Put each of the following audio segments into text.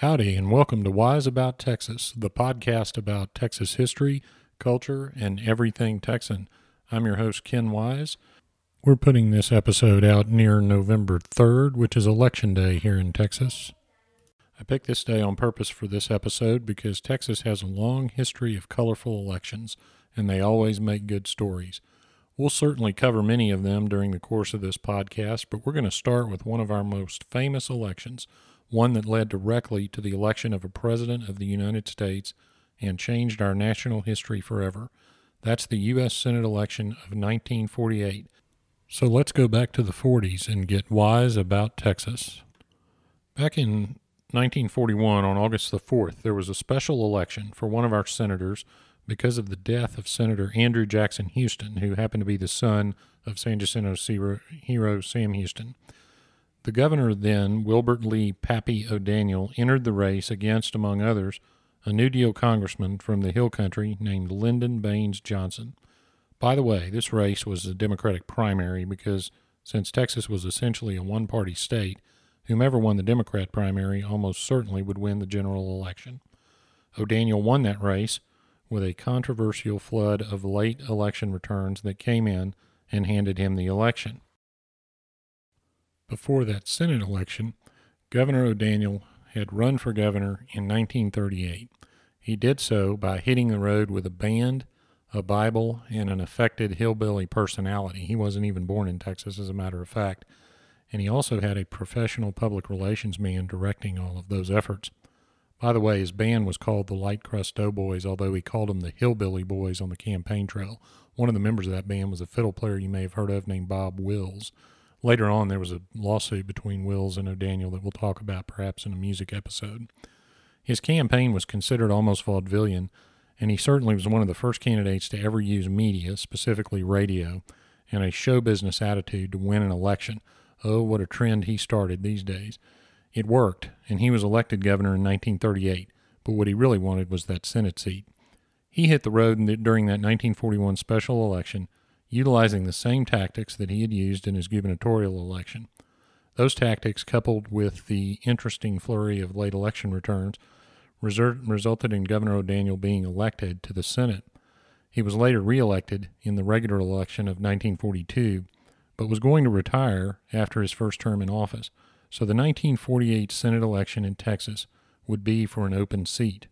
Howdy, and welcome to Wise About Texas, the podcast about Texas history, culture, and everything Texan. I'm your host, Ken Wise. We're putting this episode out near November 3rd, which is Election Day here in Texas. I picked this day on purpose for this episode because Texas has a long history of colorful elections, and they always make good stories. We'll certainly cover many of them during the course of this podcast, but we're going to start with one of our most famous elections one that led directly to the election of a President of the United States and changed our national history forever. That's the U.S. Senate election of 1948. So let's go back to the 40s and get wise about Texas. Back in 1941, on August the 4th, there was a special election for one of our senators because of the death of Senator Andrew Jackson Houston, who happened to be the son of San Jacinto hero Sam Houston. The governor then, Wilbert Lee Pappy O'Daniel, entered the race against, among others, a New Deal congressman from the Hill Country named Lyndon Baines Johnson. By the way, this race was a Democratic primary because since Texas was essentially a one party state, whomever won the Democrat primary almost certainly would win the general election. O'Daniel won that race with a controversial flood of late election returns that came in and handed him the election. Before that Senate election, Governor O'Daniel had run for governor in 1938. He did so by hitting the road with a band, a Bible, and an affected hillbilly personality. He wasn't even born in Texas, as a matter of fact. And he also had a professional public relations man directing all of those efforts. By the way, his band was called the Light Crust Doughboys, although he called them the Hillbilly Boys on the campaign trail. One of the members of that band was a fiddle player you may have heard of named Bob Wills. Later on, there was a lawsuit between Wills and O'Daniel that we'll talk about perhaps in a music episode. His campaign was considered almost vaudevillian, and he certainly was one of the first candidates to ever use media, specifically radio, and a show business attitude to win an election. Oh, what a trend he started these days. It worked, and he was elected governor in 1938, but what he really wanted was that Senate seat. He hit the road during that 1941 special election utilizing the same tactics that he had used in his gubernatorial election. Those tactics, coupled with the interesting flurry of late election returns, resulted in Governor O'Daniel being elected to the Senate. He was later reelected in the regular election of 1942, but was going to retire after his first term in office. So the 1948 Senate election in Texas would be for an open seat.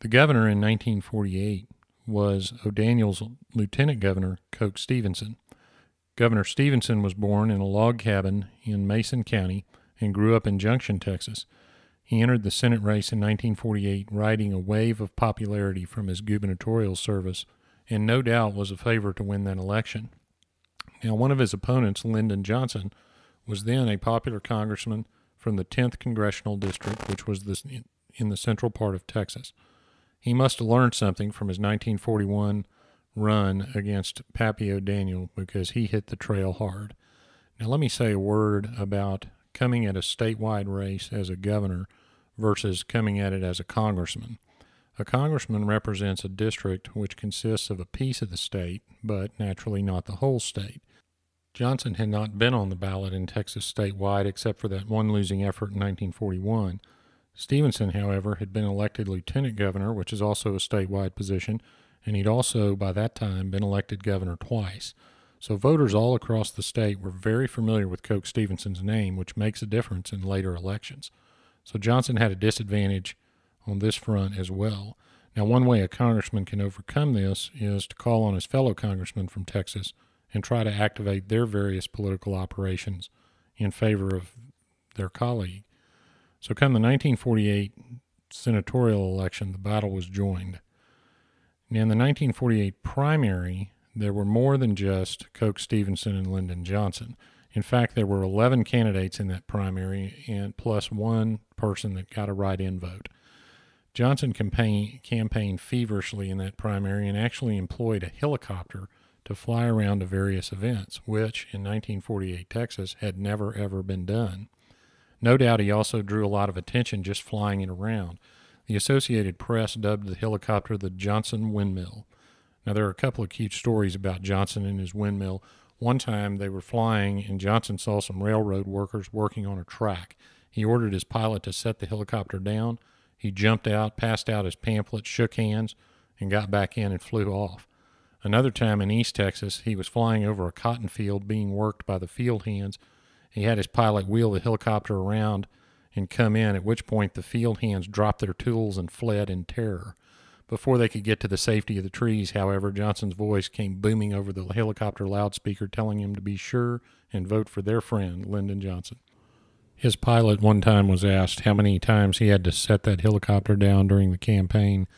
The governor in 1948 was O'Daniel's lieutenant governor, Coke Stevenson. Governor Stevenson was born in a log cabin in Mason County and grew up in Junction, Texas. He entered the Senate race in 1948, riding a wave of popularity from his gubernatorial service, and no doubt was a favorite to win that election. Now, one of his opponents, Lyndon Johnson, was then a popular congressman from the 10th Congressional District, which was in the central part of Texas. He must have learned something from his 1941 run against Pappy O'Daniel because he hit the trail hard. Now, let me say a word about coming at a statewide race as a governor versus coming at it as a congressman. A congressman represents a district which consists of a piece of the state, but naturally not the whole state. Johnson had not been on the ballot in Texas statewide except for that one losing effort in 1941. Stevenson, however, had been elected lieutenant governor, which is also a statewide position, and he'd also, by that time, been elected governor twice. So voters all across the state were very familiar with Coke Stevenson's name, which makes a difference in later elections. So Johnson had a disadvantage on this front as well. Now, one way a congressman can overcome this is to call on his fellow congressmen from Texas and try to activate their various political operations in favor of their colleague. So, come the 1948 senatorial election, the battle was joined. Now, in the 1948 primary, there were more than just Coke Stevenson and Lyndon Johnson. In fact, there were 11 candidates in that primary, and plus one person that got a write in vote. Johnson campaign, campaigned feverishly in that primary and actually employed a helicopter to fly around to various events, which in 1948 Texas had never ever been done. No doubt he also drew a lot of attention just flying it around. The Associated Press dubbed the helicopter the Johnson Windmill. Now, there are a couple of cute stories about Johnson and his windmill. One time they were flying, and Johnson saw some railroad workers working on a track. He ordered his pilot to set the helicopter down. He jumped out, passed out his pamphlet, shook hands, and got back in and flew off. Another time in East Texas, he was flying over a cotton field being worked by the field hands. He had his pilot wheel the helicopter around and come in, at which point the field hands dropped their tools and fled in terror. Before they could get to the safety of the trees, however, Johnson's voice came booming over the helicopter loudspeaker telling him to be sure and vote for their friend, Lyndon Johnson. His pilot one time was asked how many times he had to set that helicopter down during the campaign,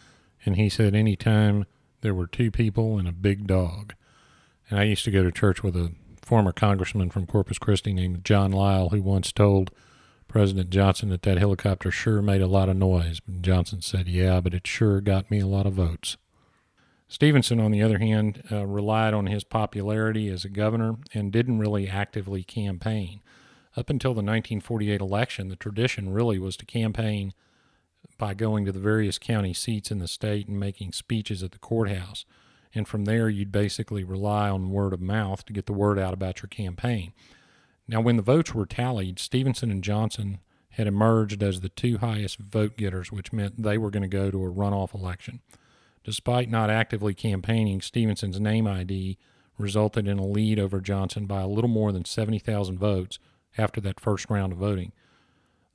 and he said any time there were two people and a big dog. And I used to go to church with a former congressman from Corpus Christi named John Lyle, who once told President Johnson that that helicopter sure made a lot of noise. And Johnson said, Yeah, but it sure got me a lot of votes. Stevenson, on the other hand, uh, relied on his popularity as a governor and didn't really actively campaign. Up until the 1948 election, the tradition really was to campaign by going to the various county seats in the state and making speeches at the courthouse. And from there, you'd basically rely on word of mouth to get the word out about your campaign. Now, when the votes were tallied, Stevenson and Johnson had emerged as the two highest vote getters, which meant they were going to go to a runoff election. Despite not actively campaigning, Stevenson's name ID resulted in a lead over Johnson by a little more than 70,000 votes after that first round of voting.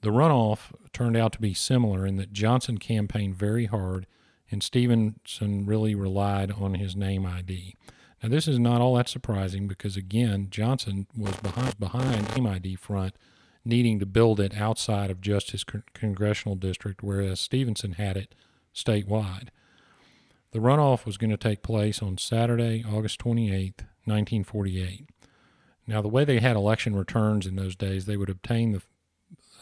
The runoff turned out to be similar in that Johnson campaigned very hard and Stevenson really relied on his name ID. Now, this is not all that surprising because, again, Johnson was behind, behind name ID front, needing to build it outside of just his con- congressional district, whereas Stevenson had it statewide. The runoff was going to take place on Saturday, August 28, 1948. Now, the way they had election returns in those days, they would obtain the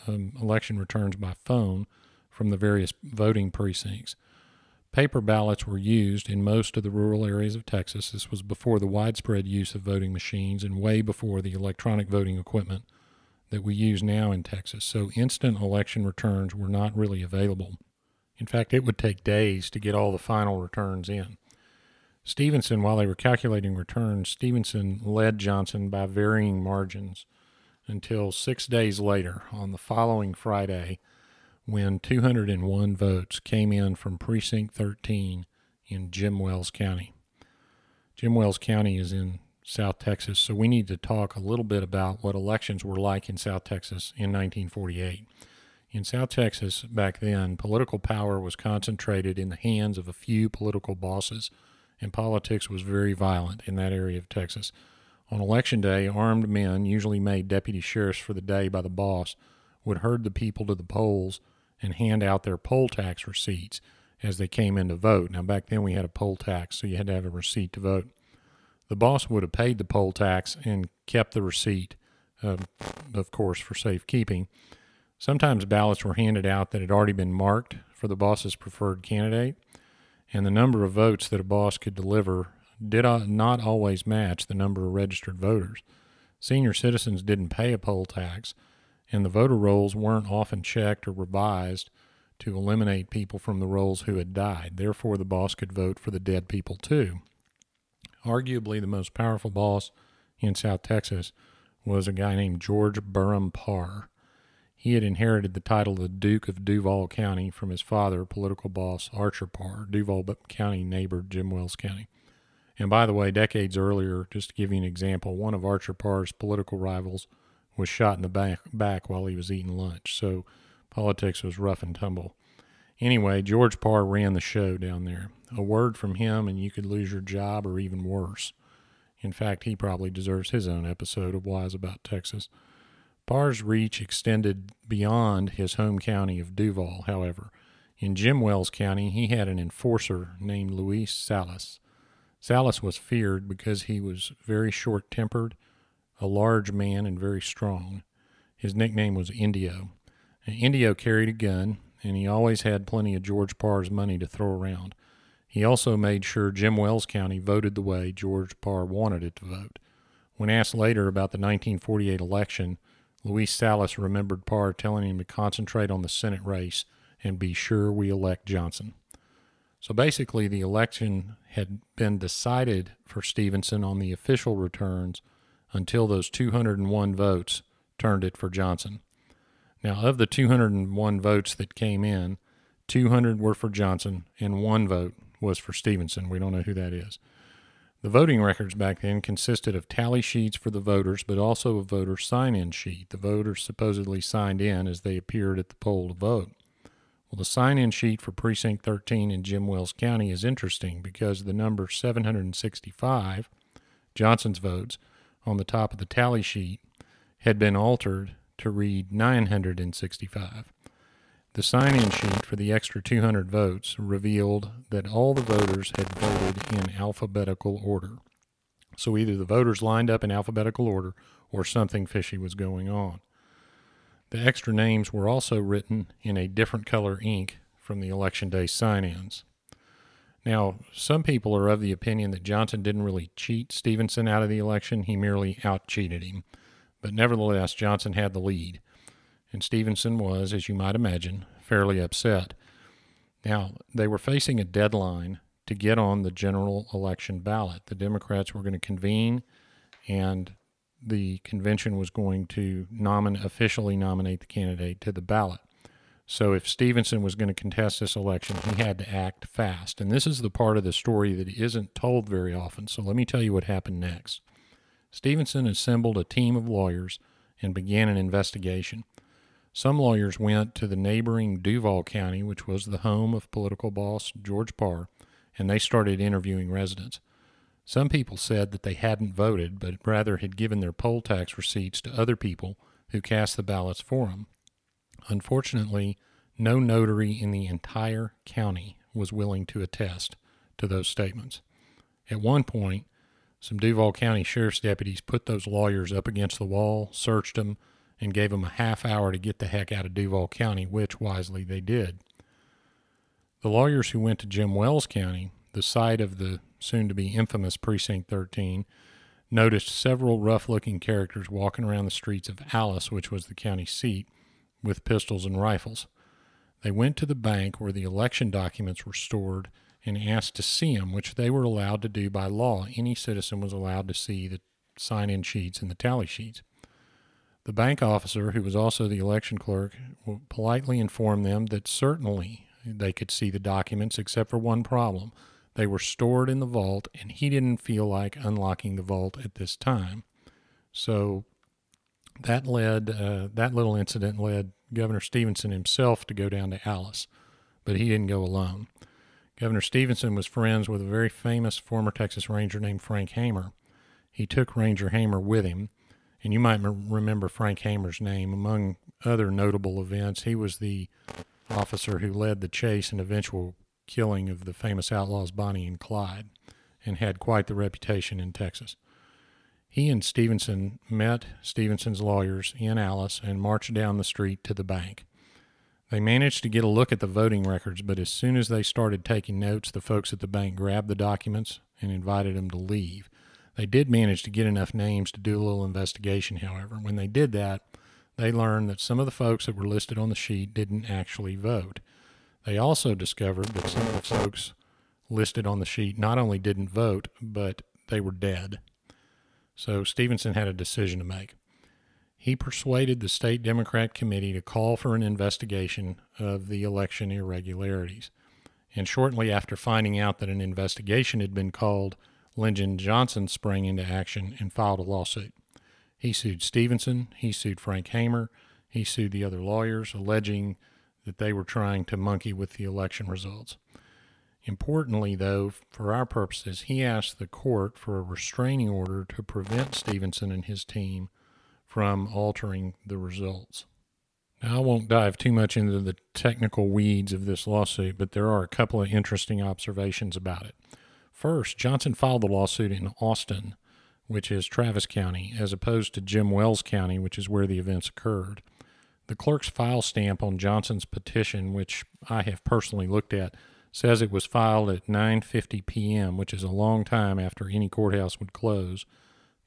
um, election returns by phone from the various voting precincts. Paper ballots were used in most of the rural areas of Texas. This was before the widespread use of voting machines and way before the electronic voting equipment that we use now in Texas. So instant election returns were not really available. In fact, it would take days to get all the final returns in. Stevenson, while they were calculating returns, Stevenson led Johnson by varying margins until six days later, on the following Friday, when 201 votes came in from Precinct 13 in Jim Wells County. Jim Wells County is in South Texas, so we need to talk a little bit about what elections were like in South Texas in 1948. In South Texas back then, political power was concentrated in the hands of a few political bosses, and politics was very violent in that area of Texas. On election day, armed men, usually made deputy sheriffs for the day by the boss, would herd the people to the polls and hand out their poll tax receipts as they came in to vote. Now, back then we had a poll tax, so you had to have a receipt to vote. The boss would have paid the poll tax and kept the receipt, uh, of course, for safekeeping. Sometimes ballots were handed out that had already been marked for the boss's preferred candidate, and the number of votes that a boss could deliver did not always match the number of registered voters. Senior citizens didn't pay a poll tax, and the voter rolls weren't often checked or revised to eliminate people from the rolls who had died. Therefore, the boss could vote for the dead people too. Arguably, the most powerful boss in South Texas was a guy named George Berham Parr. He had inherited the title of Duke of Duval County from his father, political boss Archer Parr. Duval County neighbored Jim Wells County. And by the way, decades earlier, just to give you an example, one of Archer Parr's political rivals was shot in the back, back while he was eating lunch. So politics was rough and tumble. Anyway, George Parr ran the show down there. A word from him and you could lose your job or even worse. In fact, he probably deserves his own episode of Wise About Texas. Parr's reach extended beyond his home county of Duval, however. In Jim Wells County, he had an enforcer named Luis Salas. Salas was feared because he was very short tempered, a large man, and very strong. His nickname was Indio. And Indio carried a gun, and he always had plenty of George Parr's money to throw around. He also made sure Jim Wells County voted the way George Parr wanted it to vote. When asked later about the 1948 election, Luis Salas remembered Parr telling him to concentrate on the Senate race and be sure we elect Johnson. So basically, the election had been decided for Stevenson on the official returns until those 201 votes turned it for Johnson. Now, of the 201 votes that came in, 200 were for Johnson and one vote was for Stevenson. We don't know who that is. The voting records back then consisted of tally sheets for the voters, but also a voter sign in sheet. The voters supposedly signed in as they appeared at the poll to vote. Well, the sign in sheet for Precinct 13 in Jim Wells County is interesting because the number 765, Johnson's votes, on the top of the tally sheet had been altered to read 965. The sign in sheet for the extra 200 votes revealed that all the voters had voted in alphabetical order. So either the voters lined up in alphabetical order or something fishy was going on. The extra names were also written in a different color ink from the election day sign ins. Now, some people are of the opinion that Johnson didn't really cheat Stevenson out of the election, he merely out cheated him. But nevertheless, Johnson had the lead, and Stevenson was, as you might imagine, fairly upset. Now, they were facing a deadline to get on the general election ballot. The Democrats were going to convene and the convention was going to nomin- officially nominate the candidate to the ballot. So if Stevenson was going to contest this election, he had to act fast. And this is the part of the story that isn't told very often. So let me tell you what happened next. Stevenson assembled a team of lawyers and began an investigation. Some lawyers went to the neighboring Duval County, which was the home of political boss George Parr, and they started interviewing residents. Some people said that they hadn't voted, but rather had given their poll tax receipts to other people who cast the ballots for them. Unfortunately, no notary in the entire county was willing to attest to those statements. At one point, some Duval County sheriff's deputies put those lawyers up against the wall, searched them, and gave them a half hour to get the heck out of Duval County, which wisely they did. The lawyers who went to Jim Wells County, the site of the soon to be infamous Precinct 13, noticed several rough looking characters walking around the streets of Alice, which was the county seat, with pistols and rifles. They went to the bank where the election documents were stored and asked to see them, which they were allowed to do by law. Any citizen was allowed to see the sign in sheets and the tally sheets. The bank officer, who was also the election clerk, politely informed them that certainly they could see the documents, except for one problem. They were stored in the vault, and he didn't feel like unlocking the vault at this time. So that led, uh, that little incident led Governor Stevenson himself to go down to Alice, but he didn't go alone. Governor Stevenson was friends with a very famous former Texas Ranger named Frank Hamer. He took Ranger Hamer with him, and you might m- remember Frank Hamer's name. Among other notable events, he was the officer who led the chase and eventual killing of the famous outlaws Bonnie and Clyde and had quite the reputation in Texas. He and Stevenson met Stevenson's lawyers in Alice and marched down the street to the bank. They managed to get a look at the voting records, but as soon as they started taking notes, the folks at the bank grabbed the documents and invited them to leave. They did manage to get enough names to do a little investigation, however. When they did that, they learned that some of the folks that were listed on the sheet didn't actually vote. They also discovered that some of the folks listed on the sheet not only didn't vote, but they were dead. So Stevenson had a decision to make. He persuaded the state Democrat committee to call for an investigation of the election irregularities. And shortly after finding out that an investigation had been called, Lyndon Johnson sprang into action and filed a lawsuit. He sued Stevenson, he sued Frank Hamer, he sued the other lawyers, alleging that they were trying to monkey with the election results. Importantly, though, for our purposes, he asked the court for a restraining order to prevent Stevenson and his team from altering the results. Now, I won't dive too much into the technical weeds of this lawsuit, but there are a couple of interesting observations about it. First, Johnson filed the lawsuit in Austin, which is Travis County, as opposed to Jim Wells County, which is where the events occurred. The clerk's file stamp on Johnson's petition, which I have personally looked at, says it was filed at 9:50 p.m., which is a long time after any courthouse would close.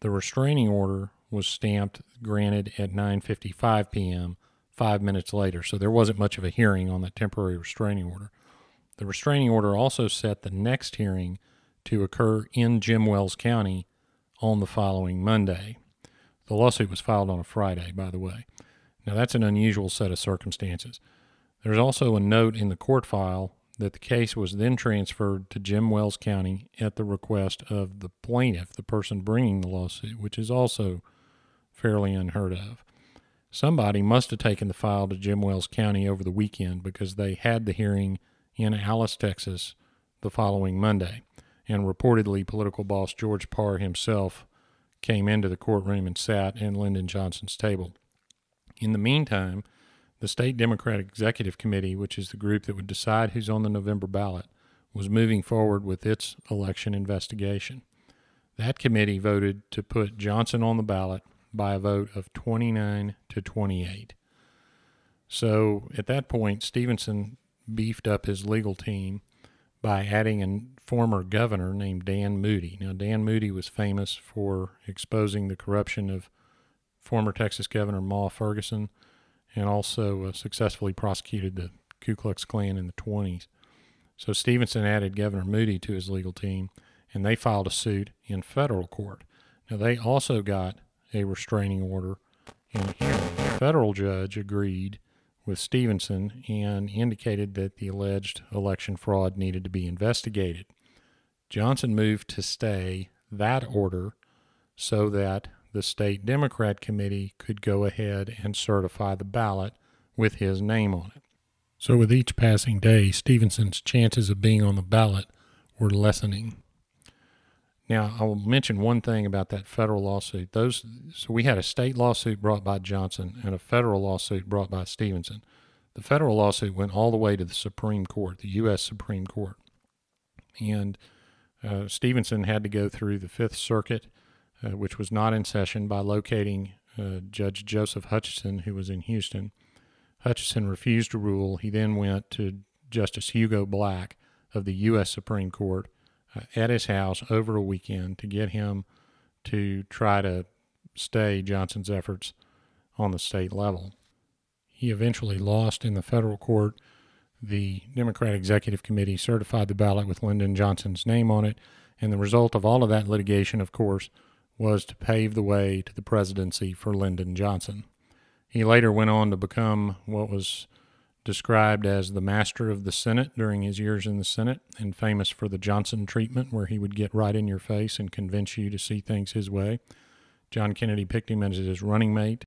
The restraining order was stamped granted at 9:55 p.m. 5 minutes later, so there wasn't much of a hearing on that temporary restraining order. The restraining order also set the next hearing to occur in Jim Wells County on the following Monday. The lawsuit was filed on a Friday, by the way. Now, that's an unusual set of circumstances. There's also a note in the court file that the case was then transferred to Jim Wells County at the request of the plaintiff, the person bringing the lawsuit, which is also fairly unheard of. Somebody must have taken the file to Jim Wells County over the weekend because they had the hearing in Alice, Texas the following Monday. And reportedly, political boss George Parr himself came into the courtroom and sat in Lyndon Johnson's table. In the meantime, the State Democratic Executive Committee, which is the group that would decide who's on the November ballot, was moving forward with its election investigation. That committee voted to put Johnson on the ballot by a vote of 29 to 28. So at that point, Stevenson beefed up his legal team by adding a former governor named Dan Moody. Now, Dan Moody was famous for exposing the corruption of former Texas Governor Ma Ferguson and also uh, successfully prosecuted the Ku Klux Klan in the 20s. So Stevenson added Governor Moody to his legal team, and they filed a suit in federal court. Now, they also got a restraining order and hearing. The federal judge agreed with Stevenson and indicated that the alleged election fraud needed to be investigated. Johnson moved to stay that order so that the state Democrat committee could go ahead and certify the ballot with his name on it. So, with each passing day, Stevenson's chances of being on the ballot were lessening. Now, I will mention one thing about that federal lawsuit. Those so we had a state lawsuit brought by Johnson and a federal lawsuit brought by Stevenson. The federal lawsuit went all the way to the Supreme Court, the U.S. Supreme Court, and uh, Stevenson had to go through the Fifth Circuit uh, which was not in session, by locating uh, Judge Joseph Hutcheson, who was in Houston. Hutcheson refused to rule. He then went to Justice Hugo Black of the U.S. Supreme Court uh, at his house over a weekend to get him to try to stay Johnson's efforts on the state level. He eventually lost in the federal court. The Democrat Executive Committee certified the ballot with Lyndon Johnson's name on it, and the result of all of that litigation, of course, was to pave the way to the presidency for Lyndon Johnson. He later went on to become what was described as the master of the Senate during his years in the Senate and famous for the Johnson treatment, where he would get right in your face and convince you to see things his way. John Kennedy picked him as his running mate